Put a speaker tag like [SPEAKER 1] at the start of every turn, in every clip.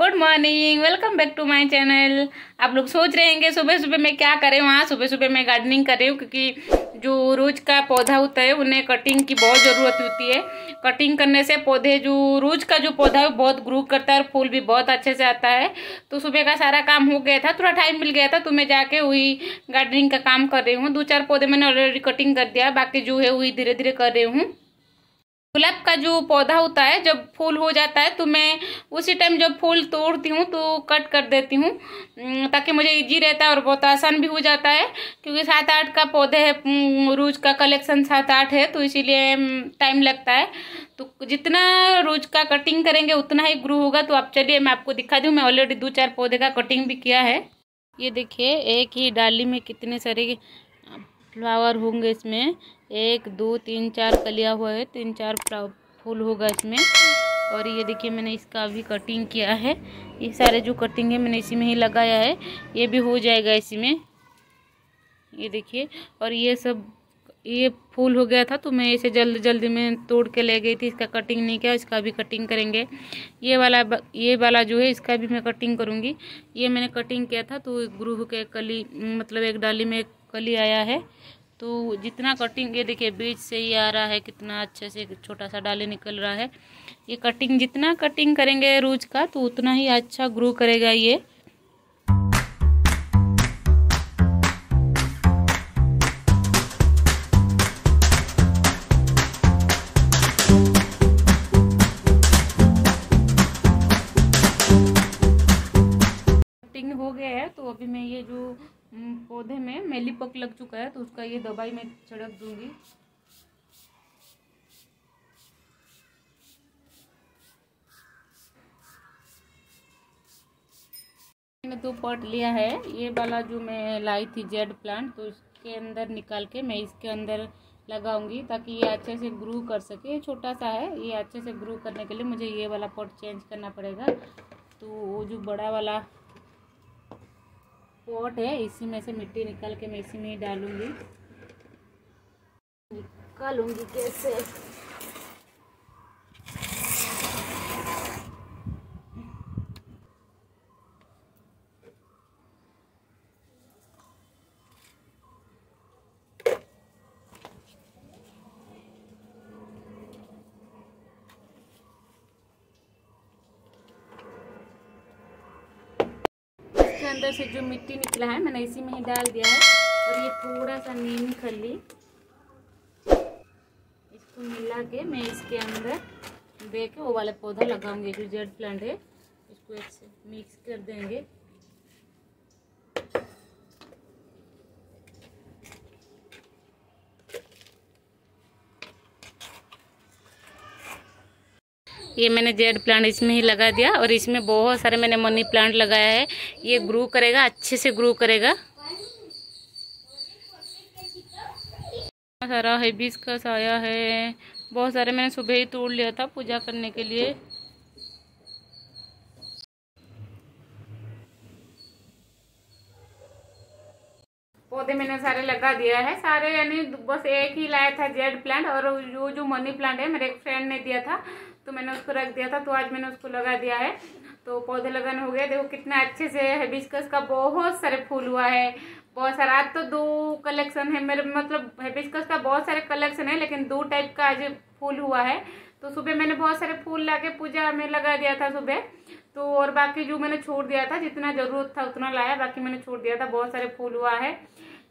[SPEAKER 1] Good morning, welcome back to my channel. आप लोग सोच रहे होंगे सुबह सुबह मैं क्या कर वहाँ? सुबह सुबह मैं गार्डनिंग कर रही हूँ, क्योंकि जो रोज का पौधा होता है, उन्हें कटिंग की बहुत ज़रूरत होती है। कटिंग करने से पौधे जो, रोज का जो पौधा है बहुत ग्रो करता है और फूल भी बहुत अच्छे से आता है। तो सुबह का सारा काम हो गया था, थोड़ा टाइम मिल गया था तो मैं जाके वही गार्डनिंग का काम कर रही हूँ। दो चार पौधे मैंने ऑलरेडी कटिंग कर दिया, बाकी जो है, वही धीरे धीरे कर रही हूँ। गुलाब का जो पौधा होता है, जब फूल हो जाता है तो मैं उसी टाइम जब फूल तोड़ती हूँ तो कट कर देती हूँ ताकि मुझे इजी रहता है और बहुत आसान भी हो जाता है, क्योंकि सात आठ का पौधे है रोज का कलेक्शन सात आठ है तो इसीलिए टाइम लगता है। तो जितना रोज का कटिंग करेंगे, उतना ही ग्रो होगा तो आप चलिए, मैं आपको दिखा दूँ, मैं ऑलरेडी दो चार पौधे का कटिंग भी किया है। ये देखिए, एक ही डाली में कितने सारे फ्लावर होंगे इसमें। एक, दो, तीन, चार कलिया हुआ है, तीन, चार फूल होगा इसमें। और ये देखिए, मैंने इसका अभी कटिंग किया है। ये सारे जो कटिंग है, मैंने इसी में ही लगाया है। ये भी हो जाएगा इसी में। ये देखिए, और ये सब, ये फूल हो गया था तो मैं इसे जल्द, जल्दी में तोड़ के ले गई थी। इसका कटिंग नहीं किया, इसका भी कटिंग करेंगे। ये वाला ये वाला जो है, इसका भी मैं कटिंग करूँगी। ये मैंने कटिंग किया था तो ग्रूह के कली मतलब एक डाली में कली आया है। तो जितना कटिंग ये देखिए बीच से ही आ रहा है, कितना अच्छे से छोटा सा डाले निकल रहा है। ये कटिंग जितना कटिंग करेंगे रोज का तो उतना ही अच्छा ग्रो करेगा ये। चुका है तो उसका ये दवाई मैं छिड़क दूँगी। मैंने दो पॉट लिया है, ये वाला जो मैं लाई थी जेड प्लांट तो इसके अंदर निकाल के मैं इसके अंदर लगाऊँगी, ताकि ये अच्छे से ग्रो कर सके। ये छोटा सा है, ये अच्छे से ग्रो करने के लिए मुझे ये वाला पॉट चेंज करना पड़ेगा। तो वो जो बड़ा वाला पॉट है, इसी में से मिट्टी निकाल के मैं इसी में ही डालूँगी। निकालूँगी कैसे? अंदर से जो मिट्टी निकला है, मैंने इसी में ही डाल दिया है। और ये थोड़ा सा नीम खली, इसको मिला के मैं इसके अंदर दे के वो वाला पौधा लगाऊँगी, जो जेड प्लांट है, इसको एक मिक्स कर देंगे। ये मैंने जेड प्लांट इसमें ही लगा दिया और इसमें बहुत सारे मैंने मनी प्लांट लगाया है। ये ग्रो करेगा, अच्छे से ग्रो करेगा। सारा हिबिस्कस आया है। बहुत सारे मैंने सुबह ही तोड़ लिया था पूजा करने के लिए। पौधे मैंने सारे लगा दिया है। सारे यानी बस एक ही लाया था जेड प्लांट और जो जो मनी प्लांट है, मेरे एक फ्रेंड ने दिया था। तो मैंने उसको रख दिया था तो आज मैंने उसको लगा दिया है। तो पौधे लगाने हो गए। देखो कितना अच्छे से हेबिस्कस का बहुत सारे फूल हुआ है। बहुत सारा, आज तो दो कलेक्शन है। मेरे मतलब हेबिस्कस का बहुत सारे कलेक्शन है, लेकिन दो टाइप का आज फूल हुआ है। तो सुबह मैंने बहुत सारे फूल ला के पूजा में लगा दिया था सुबह। तो और बाकी जो मैंने छोड़ दिया था, जितना ज़रूरत था उतना लाया। बाकी मैंने छोड़ दिया था, बहुत सारे फूल हुआ है।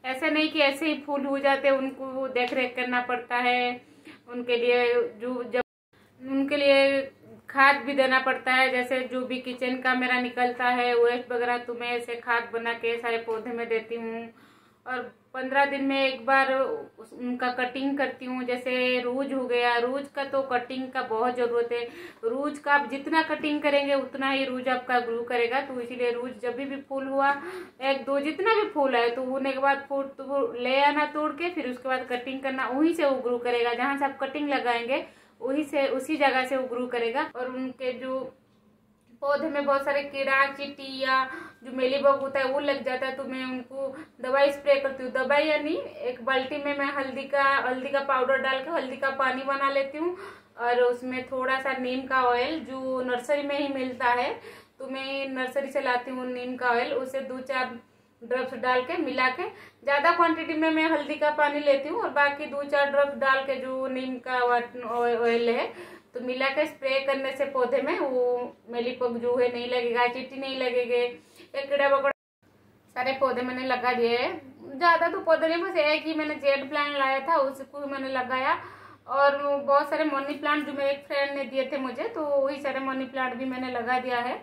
[SPEAKER 1] ऐसा नहीं कि ऐसे ही फूल हो जाते, उनको देख रेख करना पड़ता है। उनके लिए जो, जब उनके लिए खाद भी देना पड़ता है जैसे जो भी किचन का मेरा निकलता है वेस्ट वगैरह तो मैं ऐसे खाद बना के सारे पौधे में देती हूँ। और पंद्रह दिन में एक बार उनका कटिंग करती हूँ जैसे रूज हो गया रूज का तो कटिंग का बहुत ज़रूरत है। रूज का आप जितना कटिंग करेंगे उतना ही रूज आपका ग्रो करेगा। तो इसीलिए रूज जब भी, भी फूल हुआ एक दो जितना भी फूल है तो होने के बाद फूल तो ले आना तोड़ के फिर उसके बाद कटिंग करना वहीं से वो ग्रो करेगा। जहाँ से आप कटिंग लगाएँगे वही से, उसी जगह से वो ग्रो करेगा और उनके जो पौधे में बहुत सारे कीड़ा चीटी या जो मेलीबग होता है, वो लग जाता है तो मैं उनको दवाई स्प्रे करती हूँ। दवाई यानी एक बाल्टी में मैं हल्दी का हल्दी का पाउडर डाल के हल्दी का पानी बना लेती हूँ और उसमें थोड़ा सा नीम का ऑयल जो नर्सरी में ही मिलता है तो मैं नर्सरी से लाती हूँ नीम का ऑयल उसे दो चार ड्रॉप्स डाल के, मिला के। ज़्यादा क्वांटिटी में मैं हल्दी का पानी लेती हूँ और बाकी दो चार ड्रॉप्स डाल के, जो नीम का ऑयल है तो मिला के स्प्रे करने से पौधे में, वो मेलीपग जो है नहीं लगेगा चिट्टी नहीं लगेगी एक कीड़ा बकड़ा सारे पौधे मैंने लगा दिए है। ज़्यादा तो पौधे नहीं, बस एक ही मैंने जेड प्लांट लाया था, उसको मैंने लगाया। और बहुत सारे मनी प्लांट जो मेरे एक फ्रेंड ने दिए थे मुझे तो वही सारे मनी प्लांट भी मैंने लगा दिया है।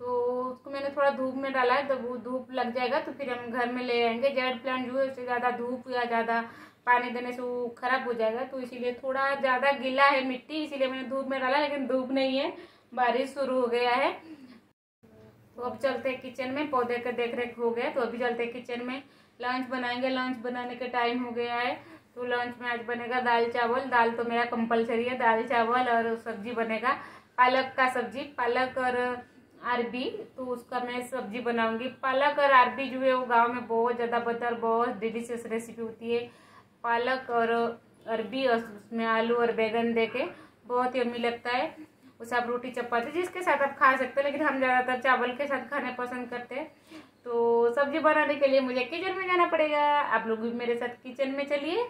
[SPEAKER 1] तो उसको मैंने थोड़ा धूप में डाला है, जब वो धूप लग जाएगा तो फिर हम घर में ले आएँगे। जेड प्लांट जो है, उससे ज़्यादा धूप या ज़्यादा पानी देने से वो खराब हो जाएगा। तो इसीलिए थोड़ा ज़्यादा गीला है मिट्टी, इसीलिए मैंने धूप में डाला, लेकिन धूप नहीं है, बारिश शुरू हो गया है। तो अब चलते हैं किचन में, पौधे का देख रेख हो गया। तो अभी चलते हैं किचन में। लंच बनाएँगे, लंच बनाने का टाइम हो गया है। तो लंच में आज बनेगा दाल चावल। दाल तो मेरा कंपलसरी है, दाल चावल और सब्ज़ी बनेगा, पालक का सब्ज़ी। पालक और अरबी तो उसका मैं सब्ज़ी बनाऊँगी। पालक और अरबी जो है वो गाँव में बहुत ज़्यादा बटर बहुत डिलीशियस रेसिपी होती है। पालक और अरबी और उसमें आलू और बैगन दे के बहुत यम्मी लगता है। उसे आप रोटी चपाती जिसके साथ आप खा सकते हैं, लेकिन हम ज़्यादातर चावल के साथ खाने पसंद करते हैं। तो सब्ज़ी बनाने के लिए मुझे किचन में जाना पड़ेगा। आप लोग भी मेरे साथ किचन में चलिए।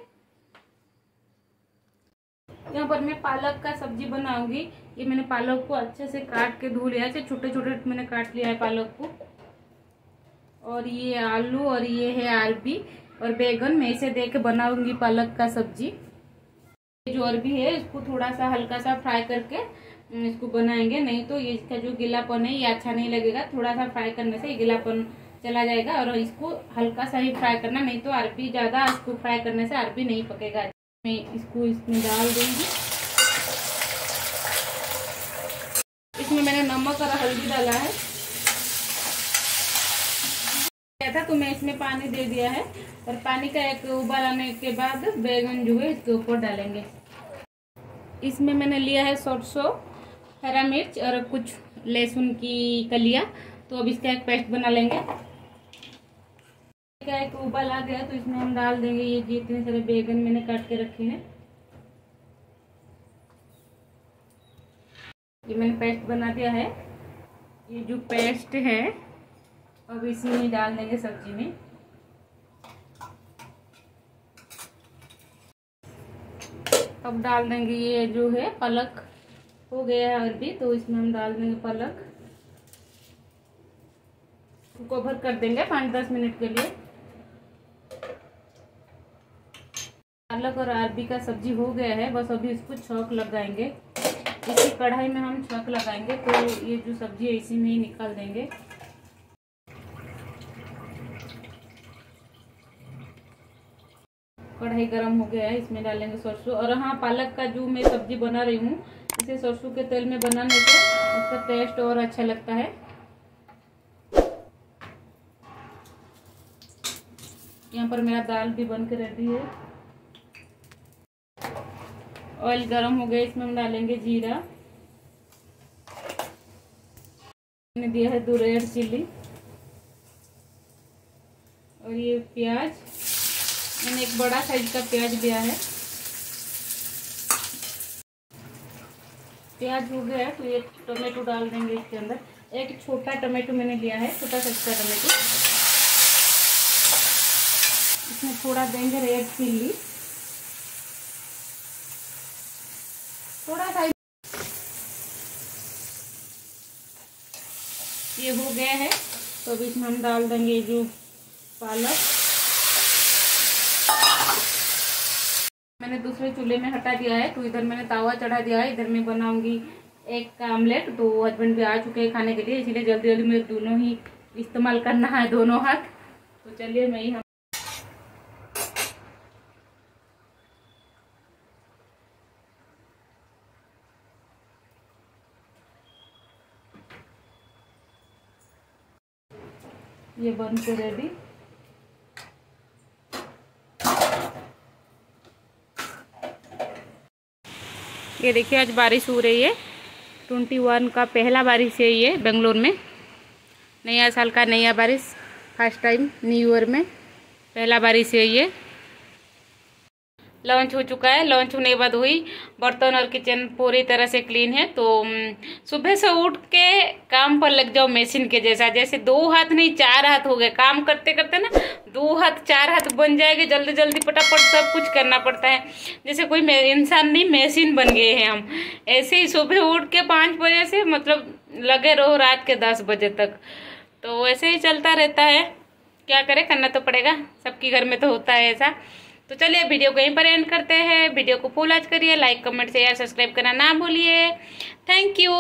[SPEAKER 1] यहाँ पर मैं पालक का सब्ज़ी बनाऊँगी। ये मैंने पालक को अच्छे से काट के धो लिया है। छोटे छोटे मैंने काट लिया है पालक को। और ये आलू और ये है अरबी और बैगन मैं इसे दे के बनाऊँगी पालक का सब्ज़ी। जो अरबी है, इसको थोड़ा सा हल्का सा फ्राई करके इसको बनाएँगे। नहीं तो ये इसका जो गीलापन है, ये अच्छा नहीं लगेगा। थोड़ा सा फ्राई करने से गीलापन चला जाएगा और इसको हल्का सा ही फ्राई करना। नहीं तो अरबी ज़्यादा इसको फ्राई करने से अरबी नहीं पकेगा। मैं इसको इसमें डाल दूँगी इसमें मैंने नमक और हल्दी डाला है। था तो मैं इसमें पानी दे दिया है और पानी का एक उबाल आने के बाद बैगन जो है इसके ऊपर डालेंगे। इसमें मैंने लिया है सरसों, हरा मिर्च और कुछ लहसुन की कलिया। तो अब इसका एक पेस्ट बना लेंगे। का एक उबाल आ गया तो इसमें हम डाल देंगे ये जितने सारे बैगन मैंने काट के रखे हैं। ये मैंने पेस्ट बना दिया है। ये जो पेस्ट है, अब इसमें डाल देंगे सब्ज़ी में। अब डाल देंगे ये जो है पलक। हो गया है अरबी तो इसमें हम डाल देंगे पलक। कवर कर देंगे पाँच दस मिनट के लिए। पालक और अरबी का सब्ज़ी हो गया है, बस अभी इसको छौक लगाएँगे। इसी कढ़ाई में हम छौक लगाएँगे तो ये जो सब्ज़ी है इसी में ही निकाल देंगे। कढ़ाई गरम हो गया है, इसमें डालेंगे सरसों। और हाँ पालक का जो मैं सब्ज़ी बना रही हूँ, इसे सरसों के तेल में बनाने से उसका टेस्ट और अच्छा लगता है। यहाँ पर मेरा दाल भी बन के रेडी है। ऑयल गरम हो गया, इसमें हम डालेंगे जीरा। मैंने दिया है दो रेड चिल्ली और ये प्याज, मैंने एक बड़ा साइज़ का प्याज दिया है। प्याज हो गया है तो ये टमाटो डाल देंगे इसके अंदर। एक छोटा टमाटो मैंने लिया है, छोटा साइज़ का टमाटो। इसमें थोड़ा देंगे रेड चिल्ली थोड़ा सा ये हो गया है। तो अब इसमें हम डाल देंगे जो पालक। मैंने दूसरे चूल्हे में हटा दिया है तो इधर मैंने तावा चढ़ा दिया है। इधर मैं बनाऊँगी एक आमलेट। तो हस्बैंड भी आ चुके हैं खाने के लिए, इसलिए जल्दी जल्दी मेरे दोनों ही इस्तेमाल करना है, दोनों हाथ। तो चलिए मैं ही ये बन के रेडी ये देखिए, आज बारिश हो रही है। ट्वेंटी वन का पहला बारिश है ये बेंगलोर में। नया साल का नया बारिश फ़र्स्ट टाइम न्यू ईयर में। पहला बारिश है ये। लॉन्च हो चुका है। लॉन्च होने के बाद हुई बर्तन और किचन पूरी तरह से क्लीन है। तो सुबह से उठ के काम पर लग जाओ मशीन के जैसा। जैसे दो हाथ नहीं, चार हाथ हो गए। काम करते करते ना, दो हाथ, चार हाथ बन जाएँगे। जल्दी जल्दी फटाफट सब कुछ करना पड़ता है। जैसे कोई इंसान नहीं मशीन बन गए हैं हम। ऐसे ही सुबह उठ के पाँच बजे से मतलब लगे रहो रात के दस बजे तक। तो ऐसे ही चलता रहता है। क्या करें, करना तो पड़ेगा। सबके घर में तो होता है ऐसा। तो चलिए वीडियो को यहीं पर एंड करते हैं। वीडियो को फुल आज करिए लाइक कमेंट शेयर सब्सक्राइब करना ना भूलिए। Thank you